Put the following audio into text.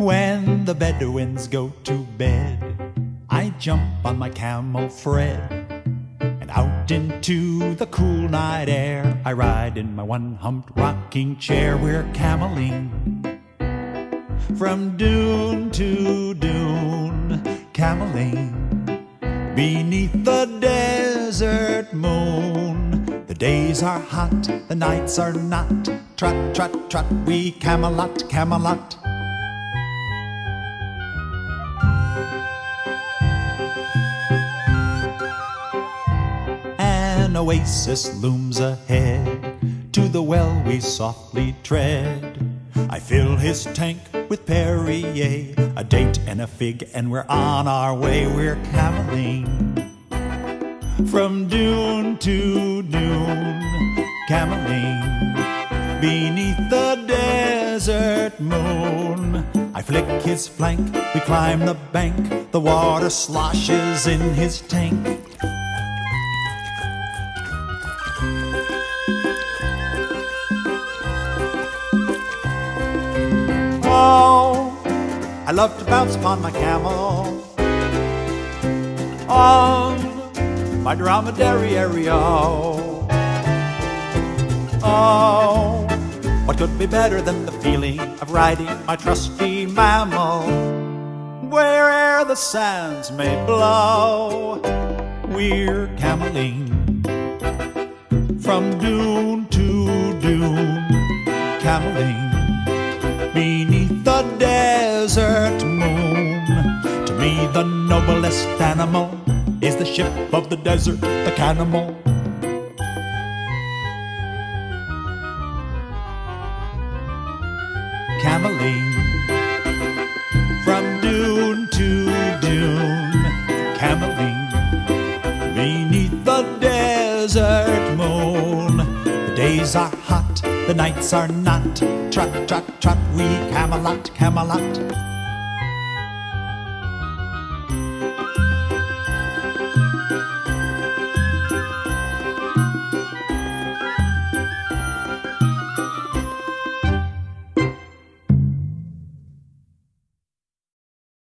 the Bedouins go to bed, I jump on my camel Fred. And out into the cool night air, I ride in my one humped rocking chair. We're cameling from dune to dune, cameling beneath the desert moon. The days are hot, the nights are not. Trot, trot, trot, we Camelot, Camelot. Oasis looms ahead. To the well we softly tread. I fill his tank with Perrier, a date and a fig, and we're on our way. We're cameling from dune to dune, cameling beneath the desert moon. I flick his flank, we climb the bank, the water sloshes in his tank. Oh, I love to bounce upon my camel. On my dromedary aerial. Oh, what could be better than the feeling of riding my trusty mammal? Where'er the sands may blow, we're cameling from dune to dune, cameling beneath the desert moon. To me, the noblest animal is the ship of the desert, the cannibal. Cameling from dune to dune, beneath the desert moon. The days are hot, the nights are not. Trot, trot, trot, we Camelot, Camelot.